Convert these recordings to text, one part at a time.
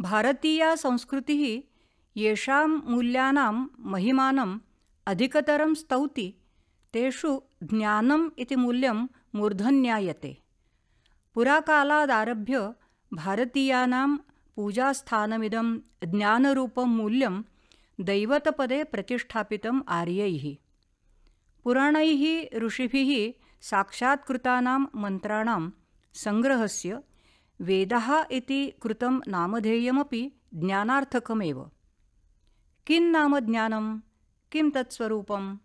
भारतीया संस्कृतिः येषां मूल्यानां महिमानम् अधिकतरं स्तौति तेषु ज्ञानम् इति मूल्यं मूर्धन्यायते। पुराकालादारभ्य भारतीयानां पूजास्थानमिदं ज्ञानरूपं मूल्यं दैवतपदे प्रतिष्ठापितम् आर्यैः। पुराणैः ऋषिभिः साक्षात्कृतानां मन्त्राणां सङ्ग्रहस्य वेदः इति कृतं नामधेयमपि ज्ञानार्थकमेव। किं नाम ज्ञानं? किं तत्स्वरूपम्?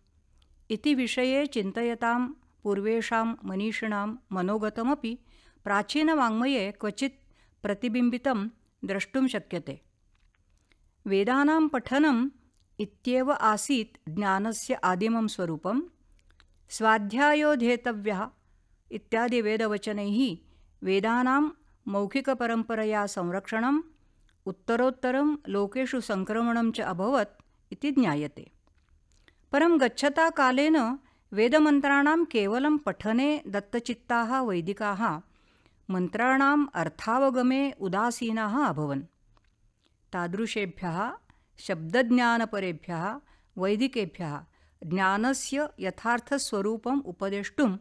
इति विषये चिन्तयतां पूर्वेषां मनीषिणां मनोगतमपि प्राचीनवाङ्मये क्वचित् प्रतिबिम्बितं द्रष्टुं शक्यते। वेदानां पठनम् इत्येव आसीत् ज्ञानस्य आदिमं स्वरूपं स्वाध्यायोधेतव्यः इत्यादिवेदवचनैः वेदानां मौखिकपरम्परया संरक्षणम् उत्तरोत्तरं लोकेषु सङ्क्रमणं च अभवत् इति ज्ञायते. परं गच्छता कालेन वेदमन्त्राणां केवलं पठने दत्तचित्ताः वैदिकाः मन्त्राणाम् अर्थावगमे उदासीनाः अभवन्. तादृशेभ्यः शब्दज्ञानपरेभ्यः वैदिकेभ्यः ज्ञानस्य यथार्थस्वरूपम् उपदेष्टुं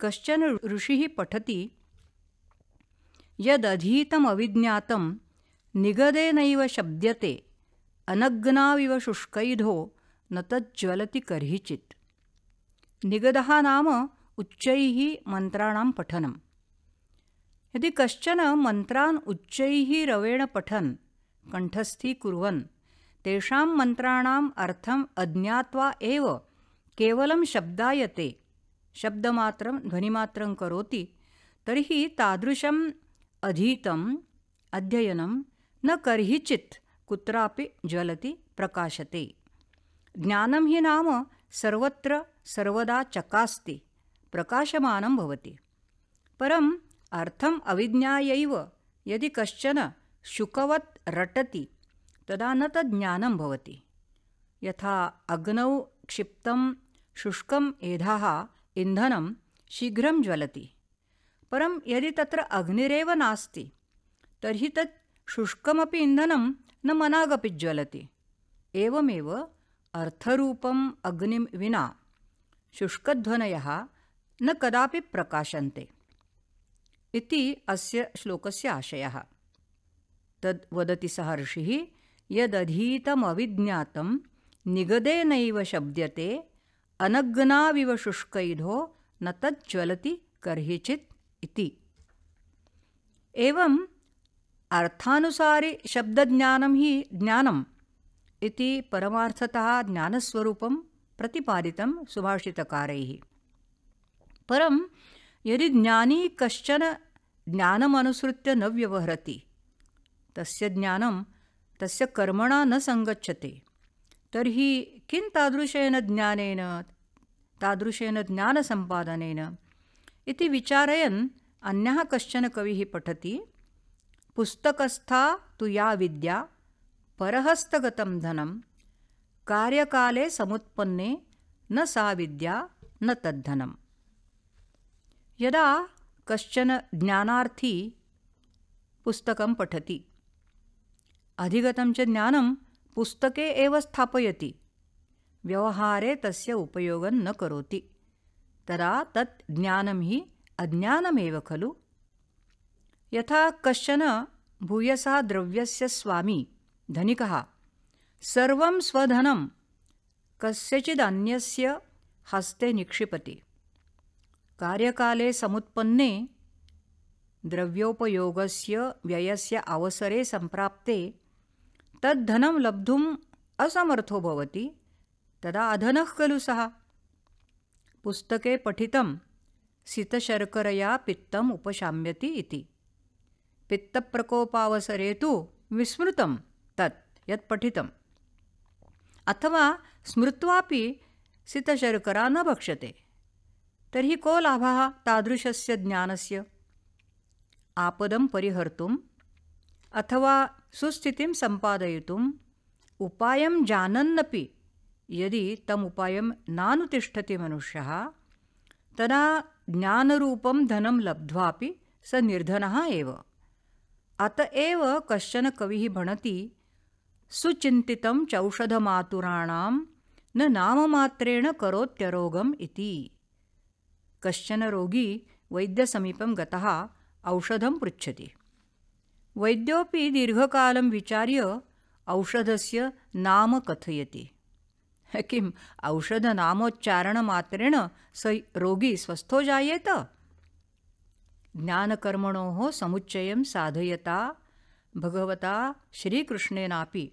कश्चन ऋषिः पठति यदधीतमविज्ञातं निगदेनैव शब्द्यते अनग्नाविव शुष्कैधो न तज्ज्वलति कर्हिचित्। निगदः नाम उच्चैः मन्त्राणां पठनं यदि कश्चन मन्त्रान् उच्चैः रवेण पठन् कण्ठस्थीकुर्वन् तेषां मन्त्राणाम् अर्थम् अज्ञात्वा एव केवलं शब्दायते शब्दमात्रं ध्वनिमात्रं करोति तर्हि तादृशम् अधीतम् अध्ययनं न कर्हिचित् कुत्रापि ज्वलति प्रकाशते। ज्ञानं हि नाम सर्वत्र सर्वदा चकास्ति प्रकाशमानं भवति। परम् अर्थम् अविज्ञायैव यदि कश्चन शुकवत् रटति तदा न तद् ज्ञानं भवति। यथा अग्नौ क्षिप्तं शुष्कम् एधाः इन्धनं शीघ्रं ज्वलति परं यदि तत्र अग्निरेव नास्ति तर्हि तत् शुष्कमपि इन्धनं न मनागपि ज्वलति। एवमेव अर्थरूपम् अग्निं विना शुष्कध्वनयः न कदापि प्रकाशन्ते इति अस्य श्लोकस्य आशयः। तद् वदति सः ऋषिः यदधीतमविज्ञातं निगदेनैव शब्द्यते अनग्नाविव शुष्कैधो न तज्ज्वलति कर्हिचित् इति। एवम् अर्थानुसारि शब्दज्ञानं हि ज्ञानम् इति परमार्थतः ज्ञानस्वरूपं प्रतिपादितं सुभाषितकारैः। परं यदि ज्ञानी कश्चन ज्ञानमनुसृत्य न व्यवहरति तस्य ज्ञानं तस्य कर्मणा न सङ्गच्छते तर्हि किं तादृशेन ज्ञानेन तादृशेन ज्ञानसम्पादनेन इति विचारयन् अन्यः कश्चन कविः पठति पुस्तकस्था तु या विद्या परहस्तगतं धनं कार्यकाले समुत्पन्ने न सा विद्या न तद्धनम्. यदा कश्चन ज्ञानार्थी पुस्तकं पठति अधिगतं च ज्ञानं पुस्तके एव स्थापयति व्यवहारे तस्य उपयोगं न करोति। तदा तत् ज्ञानं हि अज्ञानमेव खलु? यथा कश्चन भूयसा द्रव्यस्य स्वामी धनिकः सर्वं स्वधनं कस्यचिदन्यस्य हस्ते निक्षिपति। कार्यकाले समुत्पन्ने द्रव्योपयोगस्य व्ययस्य अवसरे सम्प्राप्ते तद्धनं लब्धुम् असमर्थो भवति तदा अधनः खलु सः। पुस्तके पठितं सितशर्करया पित्तम् उपशाम्यति इति। पित्तप्रकोपावसरे तु विस्मृतं तत् यत् पठितम्। अथवा स्मृत्वापि सितशर्करा न भक्ष्यते। तर्हि को लाभः तादृशस्य ज्ञानस्य? आपदं परिहर्तुम् अथवा सुस्थितिं सम्पादयितुम् उपायं जानन्नपि यदि तम् उपायं नानुतिष्ठति मनुष्यः तदा ज्ञानरूपं धनं लब्ध्वापि स निर्धनः एव। अत एव कश्चन कविः भणति सुचिन्तितं चौषधमातुराणां न नाममात्रेण करोत्यरोगम् इति। कश्चन रोगी वैद्यसमीपं गतः औषधं पृच्छति। वैद्योऽपि दीर्घकालं विचार्य औषधस्य नाम कथयति किम् औषधनामोच्चारणमात्रेण स रोगी स्वस्थो जायेत? ज्ञानकर्मणोः समुच्चयं साधयता भगवता श्रीकृष्णेनापि।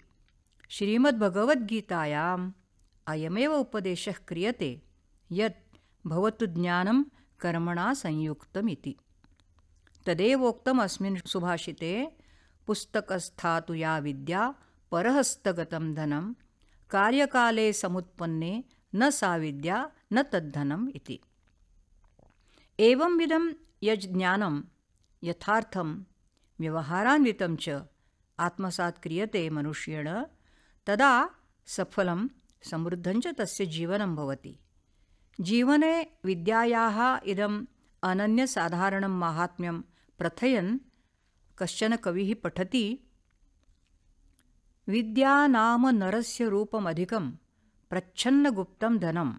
श्रीमद्भगवद्गीतायाम् अयमेव उपदेशः क्रियते यत् भवतु ज्ञानं कर्मणा संयुक्तमिति। तदेवोक्तम् अस्मिन् सुभाषिते पुस्तकस्थातु या विद्या परहस्तगतं धनं कार्यकाले समुत्पन्ने न सा विद्या न तद्धनम् इति। एवंविधं यज्ज्ञानं यथार्थं व्यवहारान्वितं च आत्मसात् क्रियते मनुष्येण तदा सफलं समृद्धं च तस्य जीवनं भवति। जीवने विद्यायाः इदम् अनन्यसाधारणं माहात्म्यं प्रथयन् कश्चन कविः पठति विद्या नाम नरस्य रूपमधिकं प्रच्छन्नगुप्तं धनं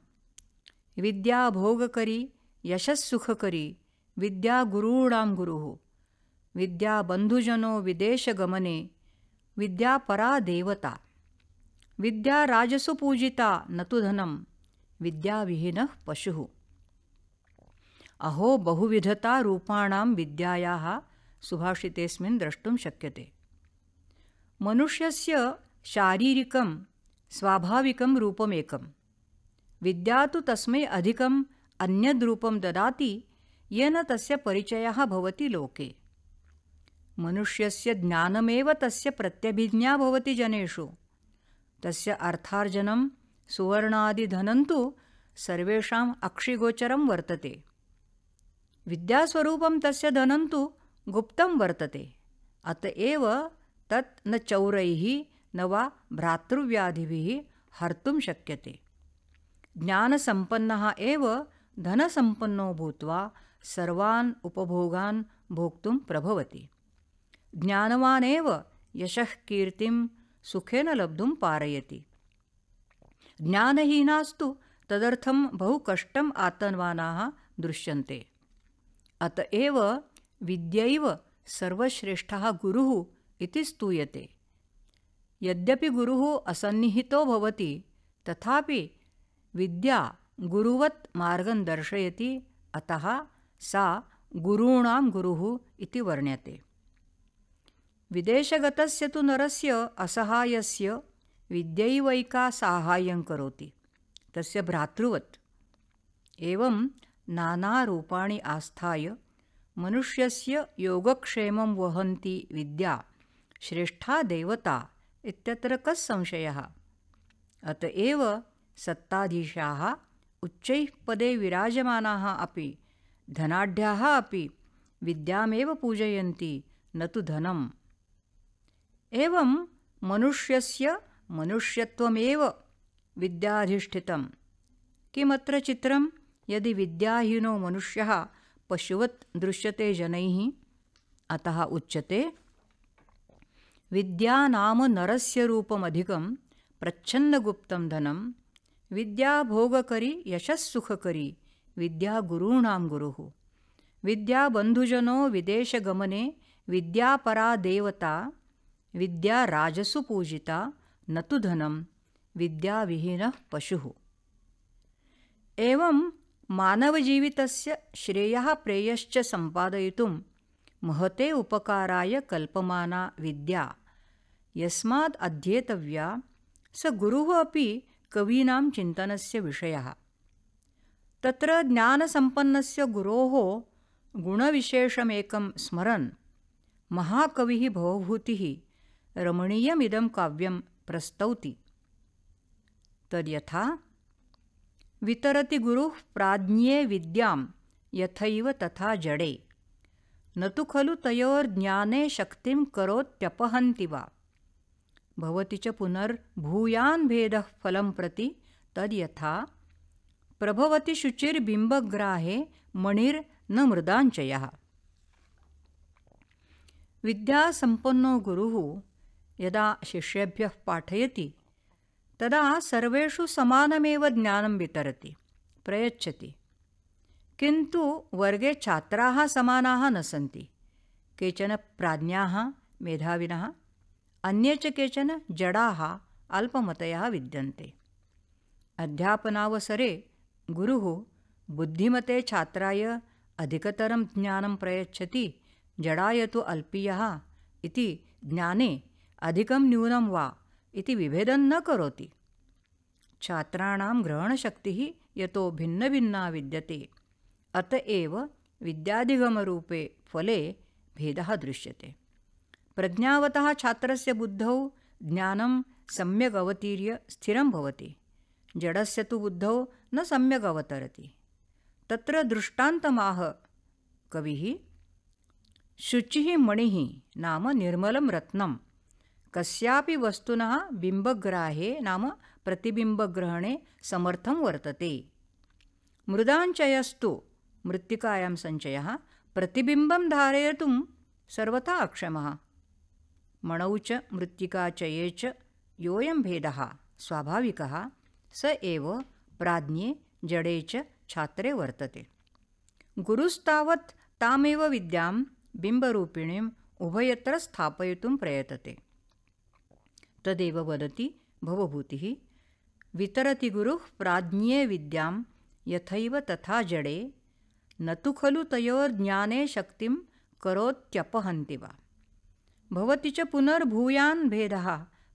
विद्याभोगकरी यशस्सुखकरी विद्यागुरूणां गुरुः। विद्याबन्धुजनो विदेशगमने विद्या परा देवता विद्या राजसु पूजिता न तु धनं विद्याविहीनः पशुः। अहो बहुविधता रूपाणां विद्यायाः सुभाषितेऽस्मिन् द्रष्टुं शक्यते। मनुष्यस्य शारीरिकं स्वाभाविकं रूपमेकं। विद्या तु तस्मै अधिकम् अन्यद्रूपं ददाति येन तस्य परिचयः भवति लोके। मनुष्यस्य ज्ञानमेव तस्य प्रत्यभिज्ञा भवति जनेषु। तस्य अर्थार्जनं सुवर्णादिधनं तु सर्वेषाम् अक्षिगोचरं वर्तते। विद्यास्वरूपं तस्य धनं तु गुप्तं वर्तते। अत एव तत् न चौरैः न वा भ्रातृव्याधिभिः हर्तुं शक्यते। ज्ञानसम्पन्नः एव धनसम्पन्नो भूत्वा सर्वान् उपभोगान् भोक्तुं प्रभवति। ज्ञानवान् एव यशः कीर्तिं सुखेन लब्धुं पारयति। ज्ञानहीनास्तु तदर्थं बहु कष्टम् आतन्वानाः दृश्यन्ते। अत एव विद्यैव सर्वश्रेष्ठः गुरुः इति स्तूयते। यद्यपि गुरुः असन्निहितो भवति तथापि विद्या गुरुवत् मार्गं दर्शयति अतः सा गुरूणां गुरुः इति वर्ण्यते। विदेशगतस्य तु नरस्य असहायस्य विद्यैवैका साहाय्यं करोति तस्य भ्रातृवत्। एवं नानारूपाणि आस्थाय मनुष्यस्य योगक्षेमं वहन्ति विद्या। श्रेष्ठा देवता इत्यत्र कः संशयः। अत एव सत्ताधीशाः उच्चैः पदे विराजमानाः अपि धनाढ्याः अपि विद्यामेव पूजयन्ति न तु धनम्। एवं मनुष्यस्य मनुष्यत्वमेव विद्याधिष्ठितं किमत्र चित्रं यदि विद्याहीनो मनुष्यः पशुवत् दृश्यते जनैः अतः उच्यते विद्या नाम नरस्य रूपमधिकं प्रच्छन्नगुप्तं धनं विद्या भोगकरी यशस्सुखकरी विद्या गुरूणां गुरुः। विद्या बन्धुजनो विदेशगमने विद्यापरा देवता विद्या राजसु पूजिता न तु धनं विद्याविहीनः पशुः। एवं मानवजीवितस्य श्रेयः प्रेयश्च सम्पादयितुं महते उपकाराय कल्पमाना विद्या यस्मात् अध्येतव्या स गुरुः अपि कवीनां चिन्तनस्य विषयः। तत्र ज्ञानसम्पन्नस्य गुरोः गुणविशेषमेकं स्मरन् महाकविः भवभूतिः रमणीयमिदं काव्यं प्रस्तौति। तद्यथा वितरति गुरुः प्राज्ञे विद्यां यथैव तथा जडे। न तु खलु तयोर्ज्ञाने शक्तिं करोत्यपहन्ति वा? भवति च पुनर्भूयान् भेदः फलं प्रति तद्यथा प्रभवति शुचिर्बिम्बग्राहे मणिर्न मृदाञ्चयः। विद्यासम्पन्नो गुरुः यदा शिष्येभ्यः पाठयति तदा सर्वेषु समानमेव ज्ञानं वितरति प्रयच्छति। किन्तु वर्गे छात्राः समानाः न सन्ति केचन प्राज्ञाः मेधाविनः अन्ये च केचन जडाः अल्पमतयः विद्यन्ते। अध्यापनावसरे गुरुः बुद्धिमते छात्राय अधिकतरं ज्ञानं प्रयच्छति जडाय तु अल्पीयः इति ज्ञाने अधिकं न्यूनं वा इति विभेदं न करोति। छात्राणां ग्रहणशक्तिः यतो भिन्नभिन्ना विद्यते अत एव विद्याधिगमरूपे फले भेदः दृश्यते प्रज्ञावतः छात्रस्य बुद्धौ ज्ञानं सम्यक् अवतीर्य स्थिरं भवति। जडस्य तु बुद्धौ न सम्यक् अवतरति तत्र दृष्टान्तमाह कविः शुचिः मणिः नाम निर्मलं रत्नं। कस्यापि वस्तुनः बिम्बग्राहे नाम प्रतिबिम्बग्रहणे समर्थं वर्तते। मृदाञ्चयस्तु मृत्तिकायां सञ्चयः प्रतिबिम्बं धारयितुं सर्वथा अक्षमः। मणौ च मृत्तिकाचये च योऽयं भेदः। स्वाभाविकः स एव प्राज्ञे जडे च छात्रे वर्तते। गुरुस्तावत् तामेव विद्यां बिम्बरूपिणीम् उभयत्र स्थापयितुं प्रयतते। तदेव वदति भवभूतिः वितरति गुरुः प्राज्ञे विद्यां यथैव तथा जडे न तु खलु तयोर्ज्ञाने शक्तिं करोत्यपहन्ति वा। भवति च पुनर्भूयान् भेदः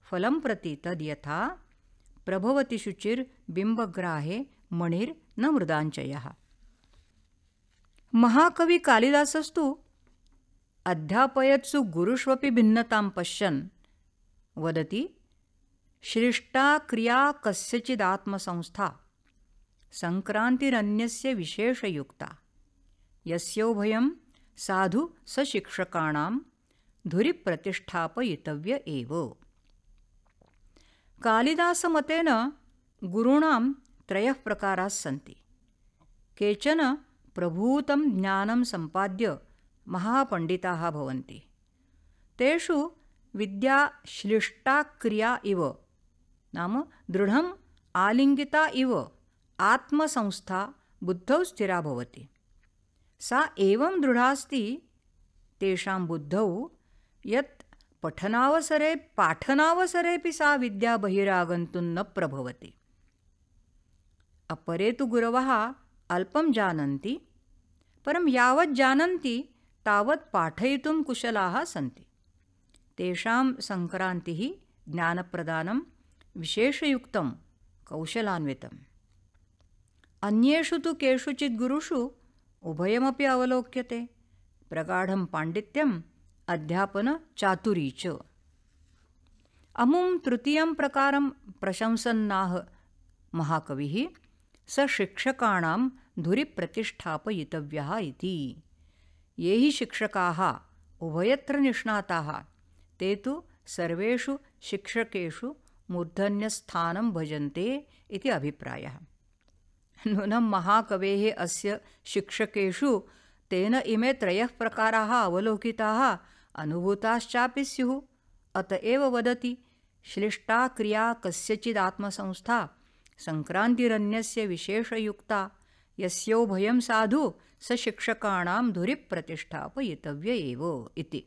फलं प्रति तद्यथा प्रभवति मणिर न मृदाञ्चयः महाकवि कालिदासस्तु अध्यापयत्सु गुरुष्वपि भिन्नतां पश्यन्। वदति श्लिष्टा क्रिया कस्यचिदात्मसंस्था सङ्क्रान्तिरन्यस्य विशेषयुक्ता यस्योभयं साधु सशिक्षकाणां धुरिप्रतिष्ठापयितव्य एव. कालिदासमतेन गुरूणां त्रयः प्रकारास्सन्ति केचन प्रभूतं ज्ञानं सम्पाद्य महापण्डिताः भवन्ति. तेषु विद्या श्लिष्टा क्रिया इव नाम दृढम् आलिङ्गिता इव आत्मसंस्था बुद्धौ स्थिरा भवति. सा एवं दृढा अस्ति तेषां बुद्धौ यत् पठनावसरे पाठनावसरेपि सा विद्या बहिरागन्तुं न प्रभवति। अपरे तु गुरवः अल्पं जानन्ति परं यावत् जानन्ति तावत् पाठयितुं कुशलाः सन्ति। तेषां सङ्क्रान्तिः ज्ञानप्रदानं विशेषयुक्तं कौशलान्वितम्। अन्येषु तु केषुचित् गुरुषु उभयमपि अवलोक्यते। प्रगाढं पाण्डित्यं अध्यापनचातुरी च अमुं तृतीयं प्रकारं प्रशंसन्नाह महाकविः स शिक्षकाणां धुरिप्रतिष्ठापयितव्यः इति। ये हि शिक्षकाः उभयत्र निष्णाताः ते तु सर्वेषु शिक्षकेषु मूर्धन्यस्थानं भजन्ते इति अभिप्रायः। नूनं महाकवेः अस्य शिक्षकेषु तेन इमे त्रयः प्रकाराः अवलोकिताः अनुभूताश्चापि स्युः अत एव वदति श्लिष्टा क्रिया कस्यचिदात्मसंस्था सङ्क्रान्तिरन्यस्य विशेषयुक्ता यस्योभयं साधु स शिक्षकाणां धुरिप्रतिष्ठापयितव्य एव इति।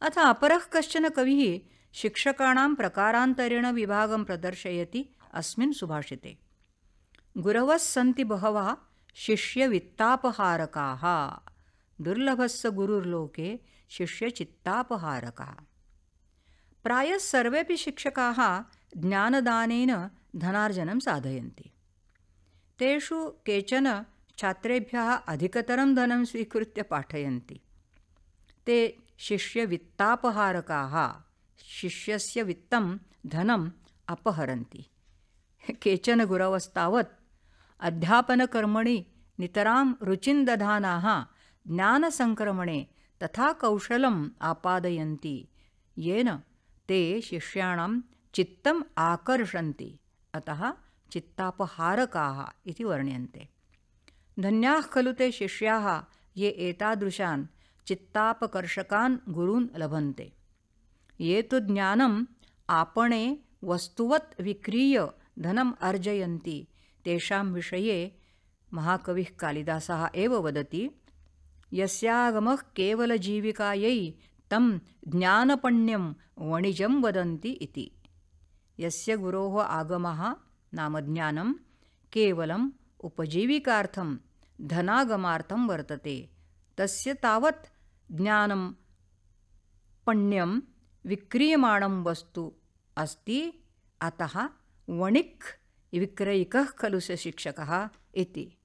अथ अपरः कश्चन कविः शिक्षकाणां प्रकारान्तरेण विभागं प्रदर्शयति अस्मिन् सुभाषिते। गुरवः सन्ति बहवः शिष्यवित्तापहारकाः। दुर्लभस्य गुरुर्लोके शिष्यचित्तापहारकः। प्रायः सर्वेपि शिक्षकाः ज्ञानदानेन धनार्जनं साधयन्ति। तेषु केचन छात्रेभ्यः अधिकतरं धनं स्वीकृत्य पाठयन्ति। ते शिष्यवित्तापहारकाः शिष्यस्य वित्तं धनम् अपहरन्ति। केचन गुरवस्तावत् अध्यापनकर्मणि नितरां रुचिं दधानाः ज्ञानसङ्क्रमणे तथा कौशलम् आपादयन्ति। येन ते शिष्याणां चित्तम् आकर्षन्ति अतः चित्तापहारकाः इति वर्ण्यन्ते। धन्याः खलु ते शिष्याः ये एतादृशान् चित्तापकर्षकान् गुरून् लभन्ते। ये तु ज्ञानम् आपणे वस्तुवत् विक्रीय धनम् अर्जयन्ति। तेषां विषये महाकविः कालिदासः एव वदति यस्यागमः केवलजीविकायै तं ज्ञानपण्यं वणिजं वदन्ति इति। यस्य गुरोः आगमः नाम ज्ञानं केवलम् उपजीविकार्थं धनागमार्थं वर्तते। तस्य तावत् ज्ञानं पण्यं विक्रियमाणं वस्तु अस्ति अतः वणिक् विक्रयिकः खलु स शिक्षकः इति